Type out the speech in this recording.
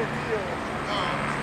real deal.